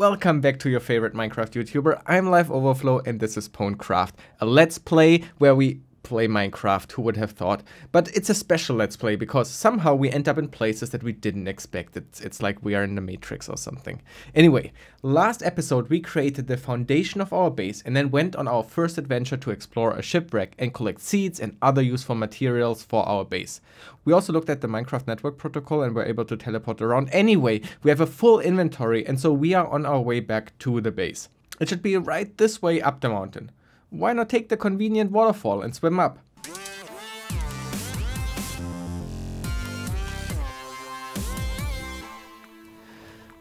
Welcome back to your favorite Minecraft YouTuber. I'm Live Overflow and this is Pwnecraft, a let's play where we play Minecraft, who would have thought? But it's a special Let's Play because somehow we end up in places that we didn't expect. It's, it's like we are in the Matrix or something. Anyway, last episode we created the foundation of our base and then went on our first adventure to explore a shipwreck and collect seeds and other useful materials for our base. We also looked at the Minecraft network protocol and were able to teleport around. Anyway, we have a full inventory and so we are on our way back to the base. It should be right this way up the mountain why not take the convenient waterfall and swim up?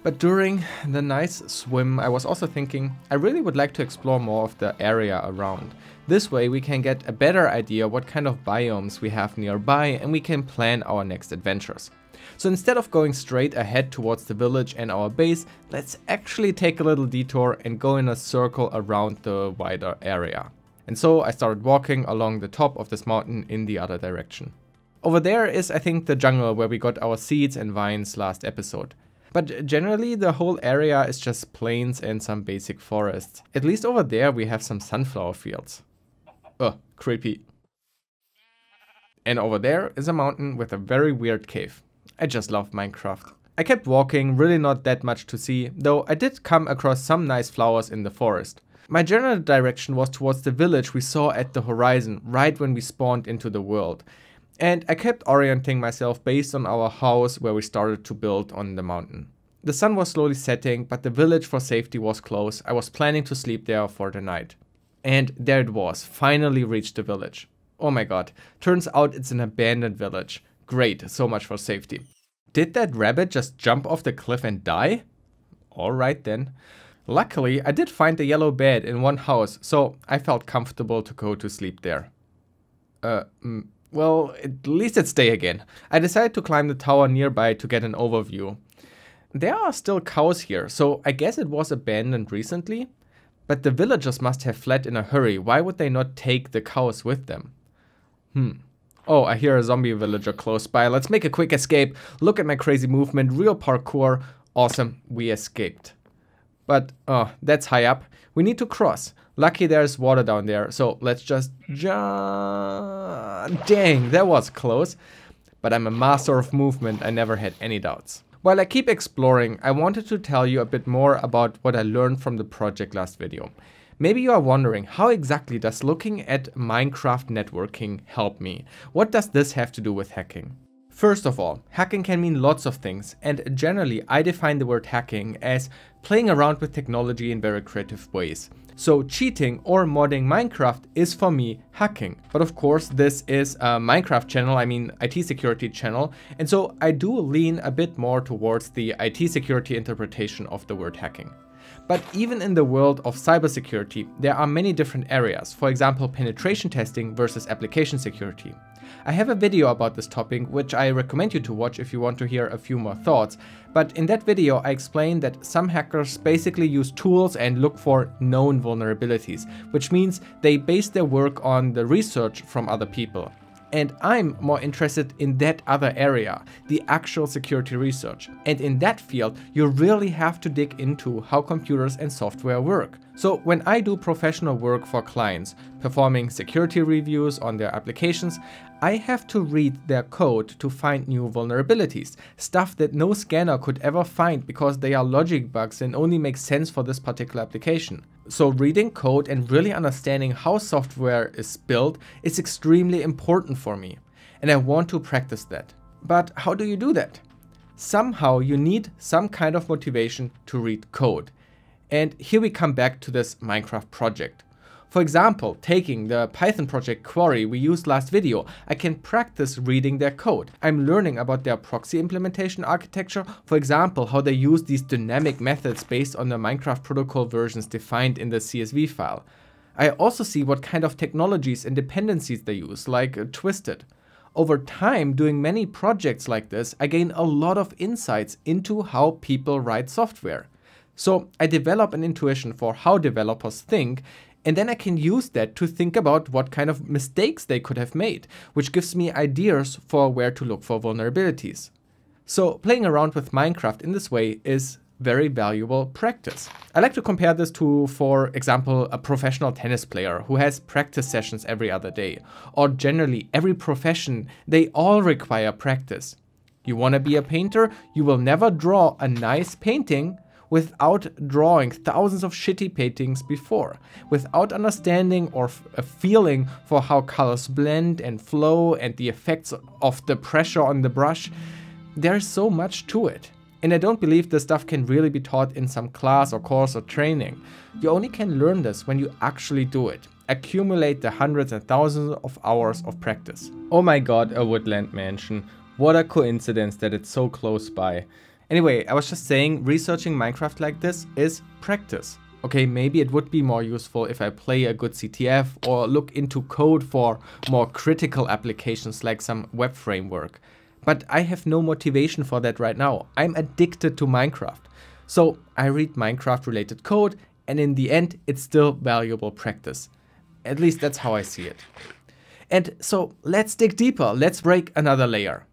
But during the nice swim, I was also thinking I really would like to explore more of the area around. This way we can get a better idea what kind of biomes we have nearby and we can plan our next adventures. So instead of going straight ahead towards the village and our base, let's actually take a little detour and go in a circle around the wider area. And so I started walking along the top of this mountain in the other direction. Over there is I think the jungle where we got our seeds and vines last episode. But generally the whole area is just plains and some basic forests. At least over there we have some sunflower fields. Ugh, creepy. And over there is a mountain with a very weird cave. I just love Minecraft. I kept walking, really not that much to see, though I did come across some nice flowers in the forest. My general direction was towards the village we saw at the horizon, right when we spawned into the world. And I kept orienting myself based on our house where we started to build on the mountain. The sun was slowly setting, but the village for safety was close. I was planning to sleep there for the night. And there it was, finally reached the village. Oh my god, turns out it's an abandoned village. Great, so much for safety. Did that rabbit just jump off the cliff and die? Alright then. Luckily, I did find a yellow bed in one house, so I felt comfortable to go to sleep there. Uh, mm, well, at least it's day again. I decided to climb the tower nearby to get an overview. There are still cows here, so I guess it was abandoned recently. But the villagers must have fled in a hurry. Why would they not take the cows with them? Hmm. Oh, I hear a zombie villager close by. Let's make a quick escape. Look at my crazy movement. Real parkour. Awesome. We escaped. But, oh, that's high up. We need to cross. Lucky there's water down there. So let's just jump. Dang, that was close. But I'm a master of movement. I never had any doubts. While I keep exploring, I wanted to tell you a bit more about what I learned from the project last video. Maybe you are wondering, how exactly does looking at Minecraft networking help me? What does this have to do with hacking? First of all, hacking can mean lots of things, and generally I define the word hacking as playing around with technology in very creative ways. So cheating or modding Minecraft is for me hacking. But of course this is a Minecraft channel, I mean IT security channel, and so I do lean a bit more towards the IT security interpretation of the word hacking. But even in the world of cybersecurity, there are many different areas, for example penetration testing versus application security. I have a video about this topic which I recommend you to watch if you want to hear a few more thoughts, but in that video I explain that some hackers basically use tools and look for known vulnerabilities, which means they base their work on the research from other people. And I'm more interested in that other area, the actual security research. And in that field, you really have to dig into how computers and software work. So when I do professional work for clients, performing security reviews on their applications, I have to read their code to find new vulnerabilities, stuff that no scanner could ever find because they are logic bugs and only make sense for this particular application. So reading code and really understanding how software is built is extremely important for me. And I want to practice that. But how do you do that? Somehow you need some kind of motivation to read code. And here we come back to this Minecraft project. For example, taking the Python project Quarry we used last video, I can practice reading their code. I'm learning about their proxy implementation architecture, for example, how they use these dynamic methods based on the Minecraft protocol versions defined in the CSV file. I also see what kind of technologies and dependencies they use, like uh, Twisted. Over time, doing many projects like this, I gain a lot of insights into how people write software. So I develop an intuition for how developers think and then I can use that to think about what kind of mistakes they could have made, which gives me ideas for where to look for vulnerabilities. So playing around with Minecraft in this way is very valuable practice. I like to compare this to, for example, a professional tennis player who has practice sessions every other day. Or generally, every profession, they all require practice. You want to be a painter? You will never draw a nice painting without drawing thousands of shitty paintings before, without understanding or a feeling for how colors blend and flow and the effects of the pressure on the brush. There's so much to it. And I don't believe this stuff can really be taught in some class or course or training. You only can learn this when you actually do it. Accumulate the hundreds and thousands of hours of practice. Oh my god, a woodland mansion. What a coincidence that it's so close by. Anyway, I was just saying, researching Minecraft like this is practice. Okay, maybe it would be more useful if I play a good CTF or look into code for more critical applications like some web framework. But I have no motivation for that right now. I'm addicted to Minecraft. So I read Minecraft related code and in the end, it's still valuable practice. At least that's how I see it. And so let's dig deeper. Let's break another layer.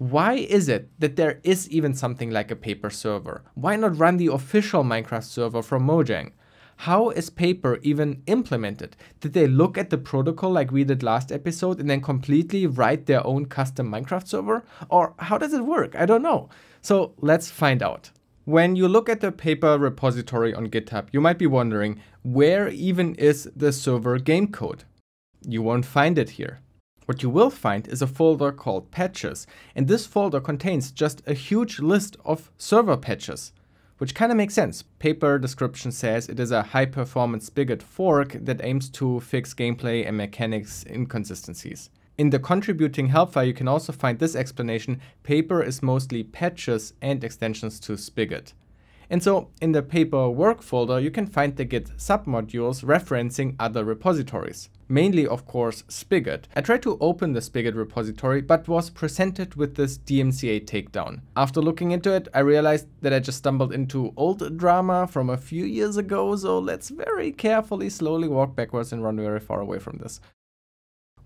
Why is it that there is even something like a paper server? Why not run the official Minecraft server from Mojang? How is paper even implemented? Did they look at the protocol like we did last episode and then completely write their own custom Minecraft server? Or how does it work? I don't know. So let's find out. When you look at the paper repository on GitHub, you might be wondering, where even is the server game code? You won't find it here. What you will find is a folder called patches, and this folder contains just a huge list of server patches, which kind of makes sense. Paper description says it is a high performance Spigot fork that aims to fix gameplay and mechanics inconsistencies. In the contributing help file, you can also find this explanation. Paper is mostly patches and extensions to Spigot. And so in the paper work folder, you can find the Git submodules referencing other repositories. Mainly, of course, Spigot. I tried to open the Spigot repository, but was presented with this DMCA takedown. After looking into it, I realized that I just stumbled into old drama from a few years ago, so let's very carefully slowly walk backwards and run very far away from this.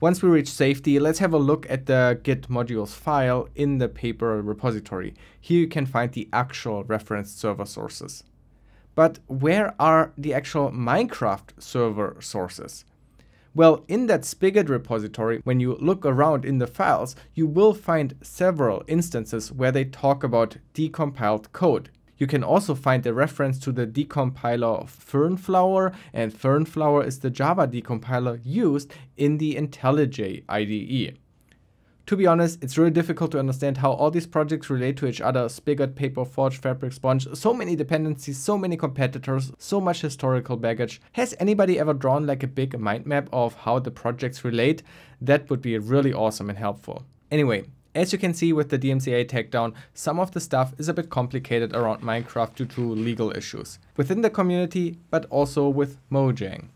Once we reach safety, let's have a look at the git modules file in the paper repository. Here you can find the actual referenced server sources. But where are the actual Minecraft server sources? Well, in that Spigot repository, when you look around in the files, you will find several instances where they talk about decompiled code. You can also find a reference to the decompiler Fernflower, and Fernflower is the Java decompiler used in the IntelliJ IDE. To be honest, it's really difficult to understand how all these projects relate to each other. Spigot, Paper, Forge, Fabric, Sponge, so many dependencies, so many competitors, so much historical baggage. Has anybody ever drawn like a big mind map of how the projects relate? That would be really awesome and helpful. Anyway, as you can see with the DMCA takedown, some of the stuff is a bit complicated around Minecraft due to legal issues. Within the community, but also with Mojang.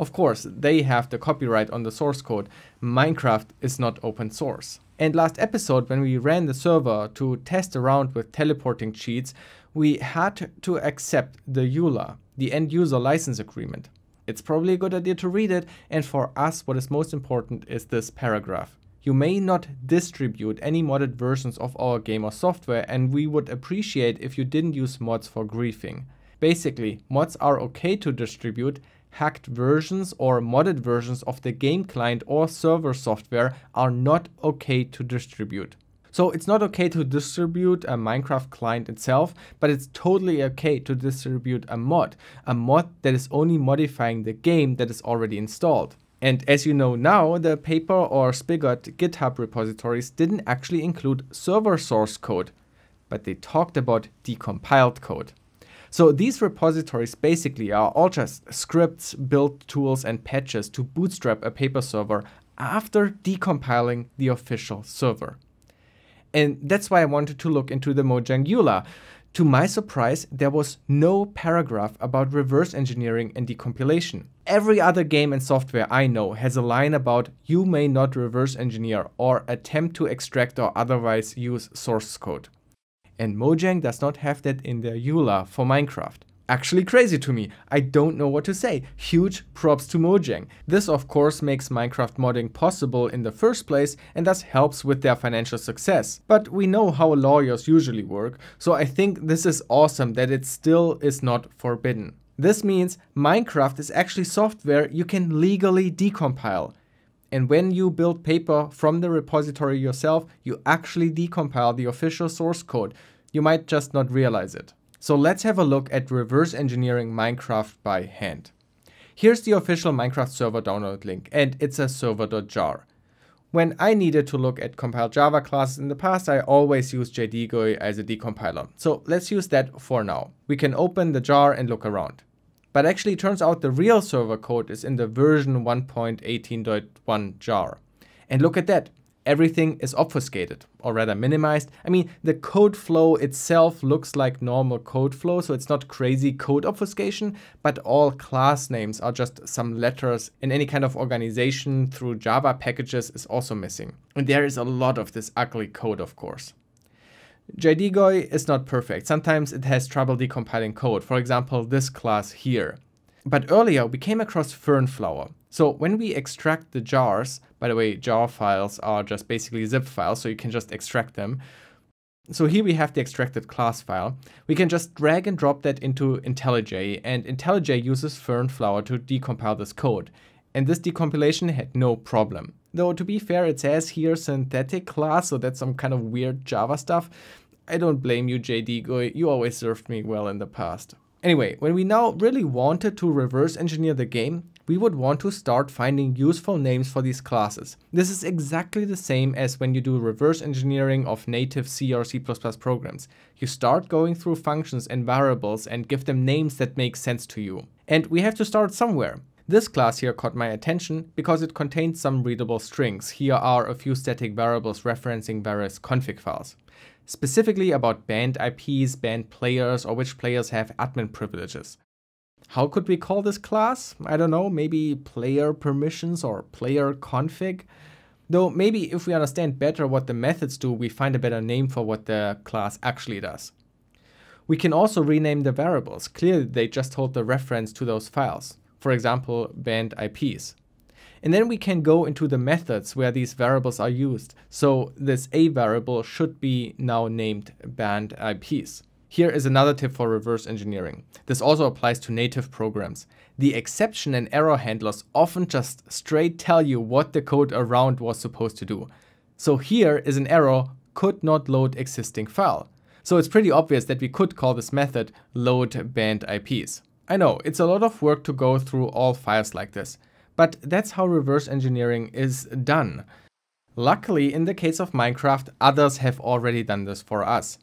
Of course, they have the copyright on the source code. Minecraft is not open source. And last episode, when we ran the server to test around with teleporting cheats, we had to accept the EULA, the end user license agreement. It's probably a good idea to read it, and for us, what is most important is this paragraph. You may not distribute any modded versions of our game or software and we would appreciate if you didn't use mods for griefing. Basically, mods are okay to distribute, hacked versions or modded versions of the game client or server software are not okay to distribute. So it's not okay to distribute a Minecraft client itself, but it's totally okay to distribute a mod, a mod that is only modifying the game that is already installed. And as you know now, the paper or Spigot GitHub repositories didn't actually include server source code, but they talked about decompiled code. So these repositories basically are all just scripts, build tools, and patches to bootstrap a paper server after decompiling the official server. And that's why I wanted to look into the Mojang EULA. To my surprise, there was no paragraph about reverse engineering and decompilation. Every other game and software I know has a line about you may not reverse engineer or attempt to extract or otherwise use source code. And Mojang does not have that in their EULA for Minecraft. Actually crazy to me. I don't know what to say. Huge props to Mojang. This of course makes Minecraft modding possible in the first place and thus helps with their financial success. But we know how lawyers usually work, so I think this is awesome that it still is not forbidden. This means Minecraft is actually software you can legally decompile. And when you build paper from the repository yourself, you actually decompile the official source code. You might just not realize it. So let's have a look at reverse engineering Minecraft by hand. Here's the official Minecraft server download link, and it's a server.jar. When I needed to look at compiled Java classes in the past, I always used JDGUI as a decompiler. So let's use that for now. We can open the jar and look around. But actually it turns out the real server code is in the version 1.18.1 jar. And look at that, everything is obfuscated or rather minimized. I mean, the code flow itself looks like normal code flow, so it's not crazy code obfuscation, but all class names are just some letters and any kind of organization through Java packages is also missing. And there is a lot of this ugly code, of course. JDGUI is not perfect. Sometimes it has trouble decompiling code. For example, this class here. But earlier we came across Fernflower. So when we extract the jars, by the way, jar files are just basically zip files, so you can just extract them. So here we have the extracted class file. We can just drag and drop that into IntelliJ, and IntelliJ uses Fernflower to decompile this code. And this decompilation had no problem. Though to be fair, it says here synthetic class, so that's some kind of weird Java stuff. I don't blame you, JD. You always served me well in the past. Anyway, when we now really wanted to reverse engineer the game, we would want to start finding useful names for these classes. This is exactly the same as when you do reverse engineering of native C or C++ programs. You start going through functions and variables and give them names that make sense to you. And we have to start somewhere. This class here caught my attention because it contains some readable strings. Here are a few static variables referencing various config files specifically about banned IPs, banned players, or which players have admin privileges. How could we call this class? I don't know, maybe player permissions or player config? Though maybe if we understand better what the methods do, we find a better name for what the class actually does. We can also rename the variables. Clearly they just hold the reference to those files. For example, banned IPs. And then we can go into the methods where these variables are used. So this A variable should be now named band IPs. Here is another tip for reverse engineering. This also applies to native programs. The exception and error handlers often just straight tell you what the code around was supposed to do. So here is an error could not load existing file. So it's pretty obvious that we could call this method load band IPs. I know, it's a lot of work to go through all files like this. But that's how reverse engineering is done. Luckily, in the case of Minecraft, others have already done this for us.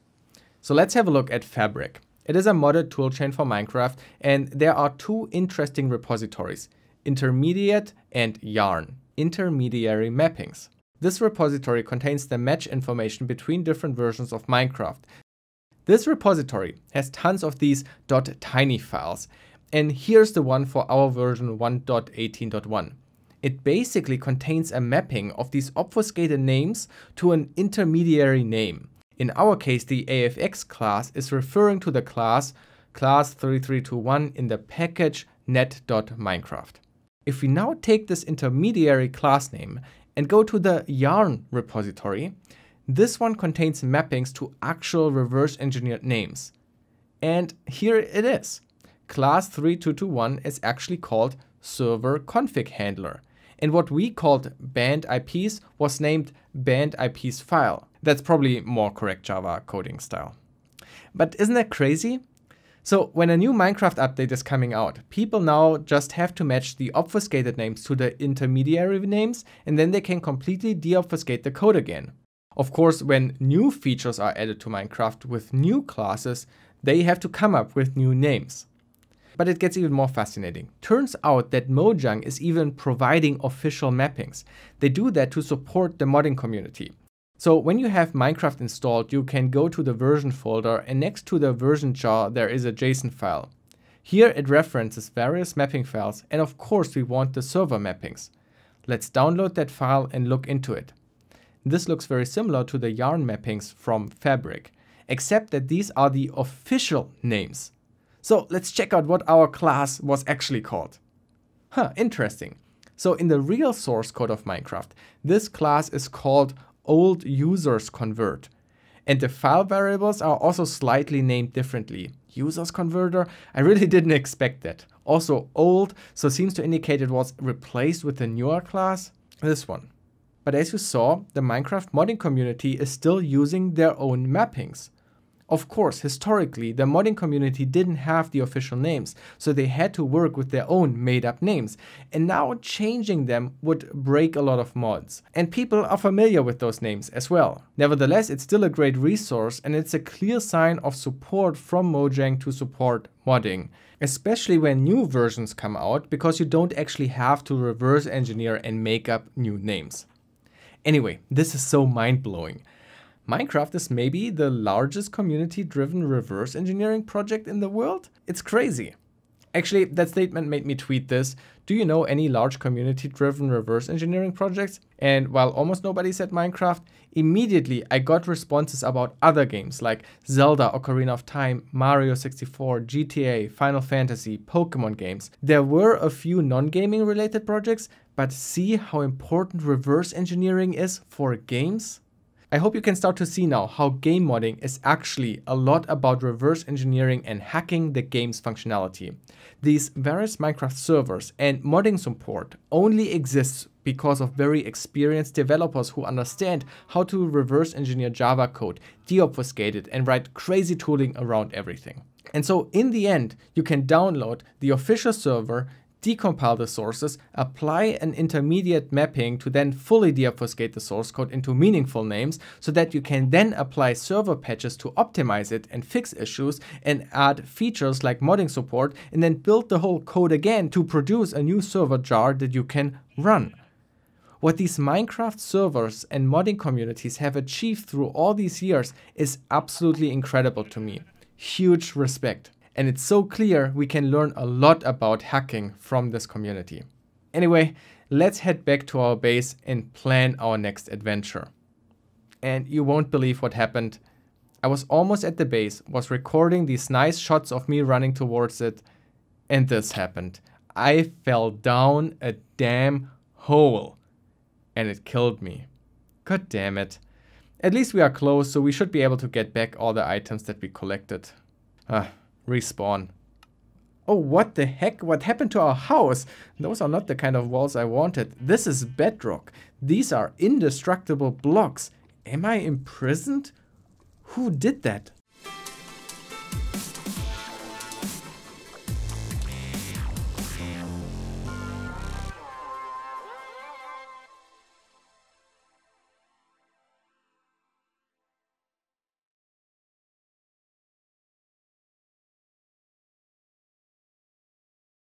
So let's have a look at Fabric. It is a modded toolchain for Minecraft, and there are two interesting repositories, Intermediate and Yarn, intermediary mappings. This repository contains the match information between different versions of Minecraft. This repository has tons of these .tiny files, and here's the one for our version 1.18.1. It basically contains a mapping of these obfuscated names to an intermediary name. In our case, the AFX class is referring to the class class 3321 in the package net.minecraft. If we now take this intermediary class name and go to the yarn repository, this one contains mappings to actual reverse engineered names. And here it is class 3221 is actually called server config handler. And what we called banned IPs was named banned IPs file. That's probably more correct Java coding style. But isn't that crazy? So when a new Minecraft update is coming out, people now just have to match the obfuscated names to the intermediary names and then they can completely deobfuscate the code again. Of course, when new features are added to Minecraft with new classes, they have to come up with new names. But it gets even more fascinating. Turns out that Mojang is even providing official mappings. They do that to support the modding community. So when you have Minecraft installed, you can go to the version folder and next to the version jar there is a JSON file. Here it references various mapping files and of course we want the server mappings. Let's download that file and look into it. This looks very similar to the yarn mappings from Fabric, except that these are the official names So let's check out what our class was actually called. Huh, interesting. So in the real source code of Minecraft, this class is called old users convert. And the file variables are also slightly named differently. Users converter, I really didn't expect that. Also old, so seems to indicate it was replaced with a newer class. This one. But as you saw, the Minecraft modding community is still using their own mappings. Of course, historically, the modding community didn't have the official names, so they had to work with their own made up names. And now changing them would break a lot of mods. And people are familiar with those names as well. Nevertheless, it's still a great resource and it's a clear sign of support from Mojang to support modding. Especially when new versions come out, because you don't actually have to reverse engineer and make up new names. Anyway, this is so mind blowing. Minecraft is maybe the largest community driven reverse engineering project in the world? It's crazy. Actually, that statement made me tweet this. Do you know any large community driven reverse engineering projects? And while almost nobody said Minecraft, immediately I got responses about other games like Zelda Ocarina of Time, Mario 64, GTA, Final Fantasy, Pokemon games. There were a few non gaming related projects, but see how important reverse engineering is for games? I hope you can start to see now how game modding is actually a lot about reverse engineering and hacking the game's functionality. These various Minecraft servers and modding support only exists because of very experienced developers who understand how to reverse engineer Java code, deobfuscate it, and write crazy tooling around everything. And so in the end, you can download the official server, decompile the sources, apply an intermediate mapping to then fully deobfuscate the source code into meaningful names so that you can then apply server patches to optimize it and fix issues and add features like modding support and then build the whole code again to produce a new server jar that you can run. What these Minecraft servers and modding communities have achieved through all these years is absolutely incredible to me. Huge respect. And it's so clear we can learn a lot about hacking from this community. Anyway, let's head back to our base and plan our next adventure. And you won't believe what happened. I was almost at the base, was recording these nice shots of me running towards it, and this happened. I fell down a damn hole, and it killed me. God damn it. At least we are close, so we should be able to get back all the items that we collected. Ah, respawn. Oh, what the heck? What happened to our house? Those are not the kind of walls I wanted. This is bedrock. These are indestructible blocks. Am I imprisoned? Who did that?